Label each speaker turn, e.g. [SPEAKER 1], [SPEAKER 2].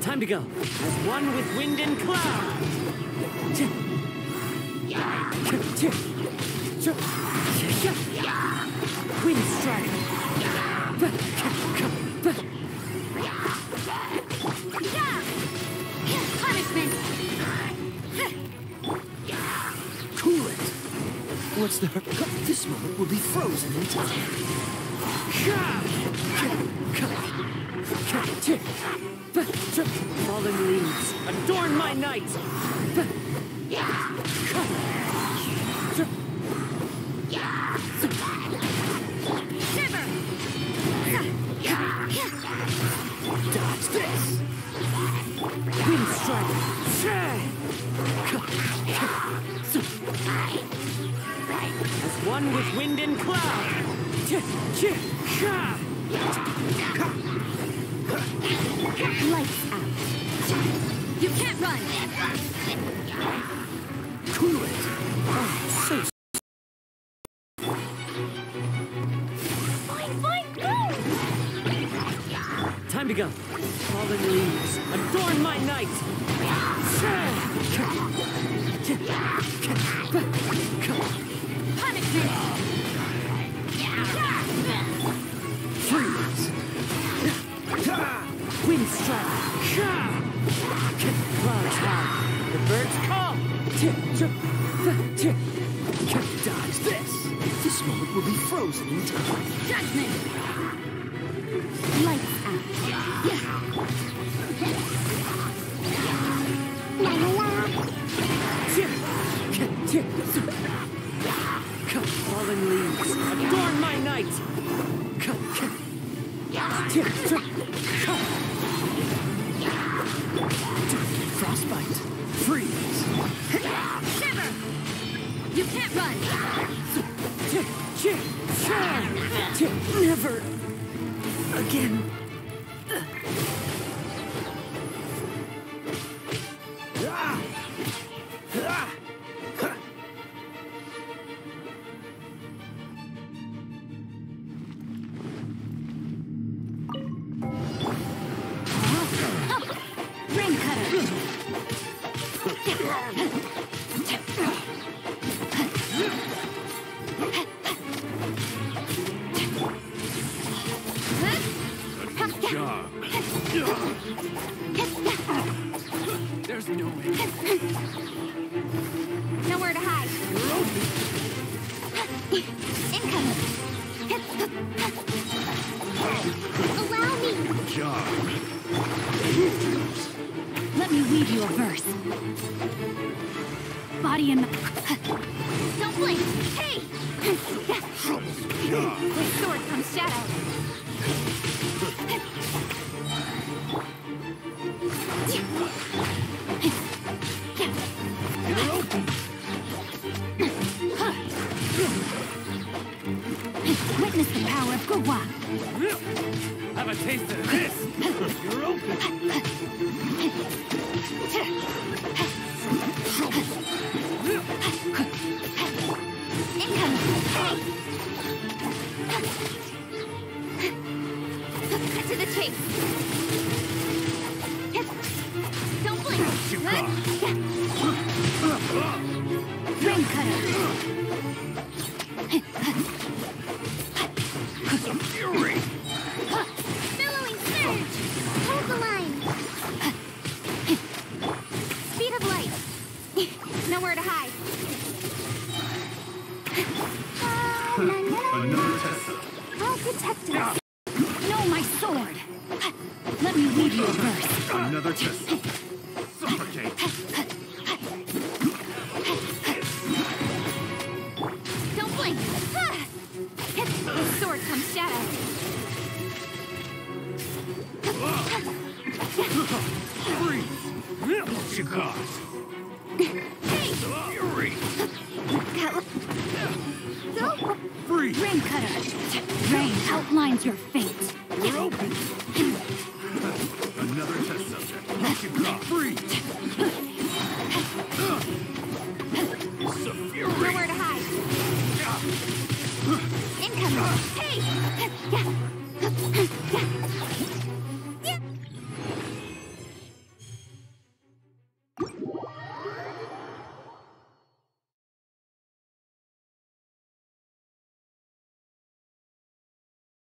[SPEAKER 1] Time to go. As one with wind and cloud. Wind strike.
[SPEAKER 2] Punishment.
[SPEAKER 3] Cool it. What's the hurry? This moment will be frozen in time.
[SPEAKER 1] Fallen leaves, adorn my night.
[SPEAKER 2] Shiver!
[SPEAKER 1] Dodge this. Wind strider. As one with wind and cloud.
[SPEAKER 2] Out. You can't run!
[SPEAKER 3] Oh, so!
[SPEAKER 1] Time to go. Fallen leaves, adorn my night. Wind strike. The birds call. Dodge this.
[SPEAKER 3] this moment will be frozen in time.
[SPEAKER 2] Judgment! Lights out. Yeah. La la la!
[SPEAKER 1] Fallen leaves, adorn my night.
[SPEAKER 3] Frostbite. Freeze.
[SPEAKER 2] Shiver! You can't run!
[SPEAKER 3] Never again.
[SPEAKER 4] There's no way.
[SPEAKER 2] Nowhere to hide. Incoming. Allow me.
[SPEAKER 4] Job.
[SPEAKER 2] Let me read you a verse. Body and... Don't blink! Hey!
[SPEAKER 4] Job.
[SPEAKER 2] Sword comes shadow.
[SPEAKER 4] Have a taste of this. You're open.
[SPEAKER 2] Incoming. Cut to the chase. Don't blink. Rain cutter. Protect us. No, my sword! Let me read you a verse.
[SPEAKER 4] Another test. Suffocate.
[SPEAKER 2] Don't blink! With sword comes shadow.
[SPEAKER 4] Freeze. What you got?
[SPEAKER 2] Hey!
[SPEAKER 4] Fury determines your fate. You're open. Another test subject.
[SPEAKER 2] You should go
[SPEAKER 4] free.
[SPEAKER 2] Nowhere to hide. Incoming. Hey! Yeah.